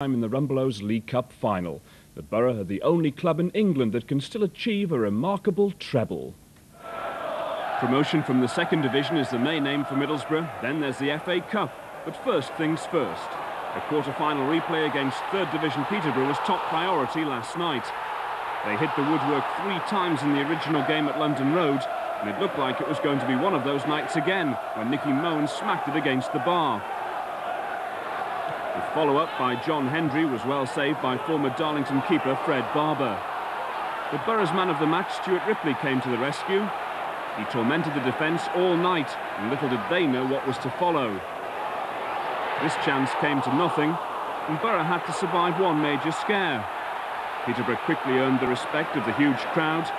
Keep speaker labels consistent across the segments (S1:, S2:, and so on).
S1: time in the Rumbelows League Cup final. The Boro are the only club in England that can still achieve a remarkable treble. Promotion from the second division is the main aim for Middlesbrough. Then there's the FA Cup. But first things first. A quarter-final replay against third division Peterborough was top priority last night. They hit the woodwork three times in the original game at London Road, and it looked like it was going to be one of those nights again when Nicky Mohan smacked it against the bar. The follow-up by John Hendrie was well saved by former Darlington keeper Fred Barber. But Boro's man of the match, Stuart Ripley, came to the rescue. He tormented the defence all night, and little did they know what was to follow. This chance came to nothing, and Boro had to survive one major scare. Peterborough quickly earned the respect of the huge crowd.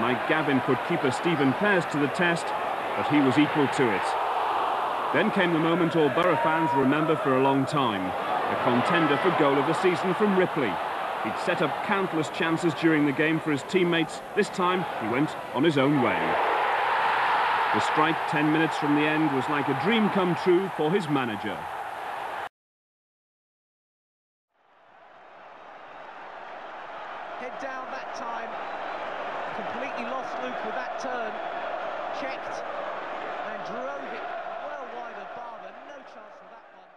S1: Mike Gavin put keeper Stephen Pears to the test, but he was equal to it. Then came the moment all Boro fans remember for a long time. A contender for goal of the season from Ripley. He'd set up countless chances during the game for his teammates. This time, he went on his own way. The strike 10 minutes from the end was like a dream come true for his manager.
S2: Head down that time. Completely lost Luke with that turn. Checked and drove it well wide of Barber. No chance for that one.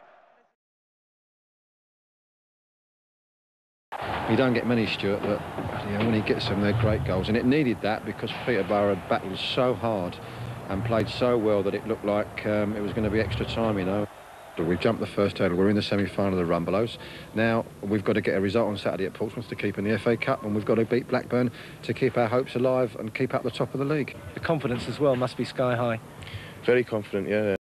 S3: You don't get many, Stuart, but you know, when he gets them, they're great goals. And it needed that because Peterborough had battled so hard and played so well that it looked like um, it was going to be extra time, you know. We've jumped the first hurdle. We're in the semi-final of the Rumbelows. Now, we've got to get a result on Saturday at Portsmouth to keep in the FA Cup, and we've got to beat Blackburn to keep our hopes alive and keep up the top of the league.
S4: The confidence as well must be sky high.
S5: Very confident, yeah.